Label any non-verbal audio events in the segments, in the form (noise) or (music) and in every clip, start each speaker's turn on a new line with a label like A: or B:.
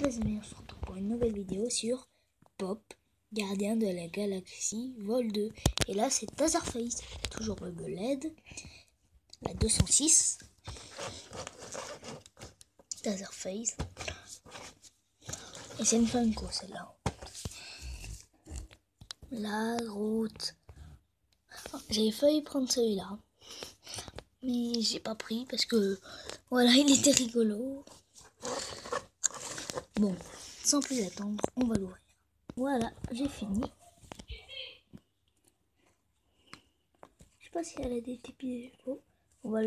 A: les amis, on se retrouve pour une nouvelle vidéo sur Pop, gardien de la galaxie, vol 2. Et là, c'est Taserface, toujours le LED, la 206. Taserface. Et c'est une Funko, celle-là. La route. J'ai failli prendre celui-là. Mais j'ai pas pris parce que voilà, il était rigolo. Bon, sans plus attendre, on va l'ouvrir. Voilà, j'ai fini. Je sais pas si elle a des petits On va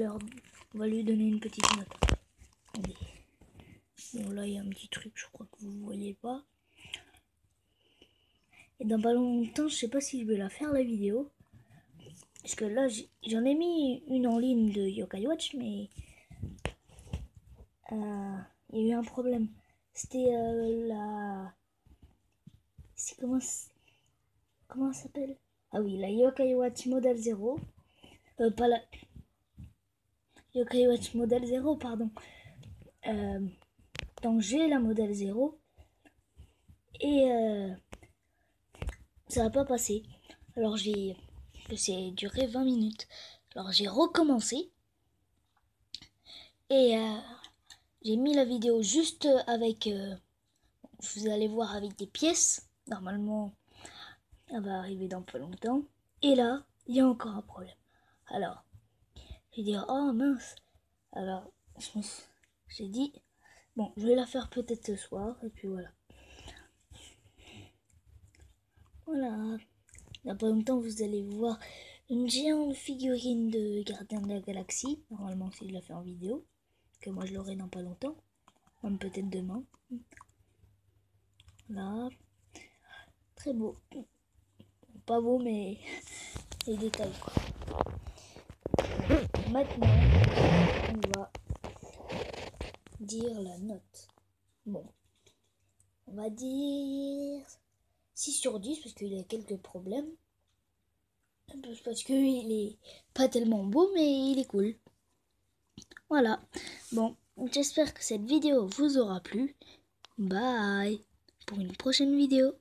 A: on va lui donner une petite note. Bon là il y a un petit truc, je crois que vous voyez pas. Et dans pas longtemps, je sais pas si je vais la faire la vidéo. Parce que là, j'en ai mis une en ligne de Yokai Watch, mais euh, il y a eu un problème. C'était euh, la. Comment ça s'appelle? Ah oui, la Yokai Watch Model 0. Euh, pas la. Yokai Watch Model 0, pardon. Euh, donc j'ai la Model 0. Et euh, ça n'a pas passé. Alors j'ai. C'est duré 20 minutes. Alors j'ai recommencé. Et euh, j'ai mis la vidéo juste avec... Euh, vous allez voir avec des pièces. Normalement, ça va arriver dans pas longtemps. Et là, il y a encore un problème. Alors, j'ai dit, oh mince. Alors, j'ai dit, bon, je vais la faire peut-être ce soir. Et puis voilà. Voilà. Dans pas longtemps, vous allez voir une géante figurine de Gardien de la Galaxie. Normalement, si je la fais en vidéo que moi je l'aurai dans pas longtemps, même peut-être demain. Là, très beau. Pas beau, mais (laughs) les détails. Maintenant, on va dire la note. Bon, on va dire 6 sur 10 parce qu'il a quelques problèmes. Parce qu'il est pas tellement beau, mais il est cool. Voilà. Bon, j'espère que cette vidéo vous aura plu. Bye pour une prochaine vidéo.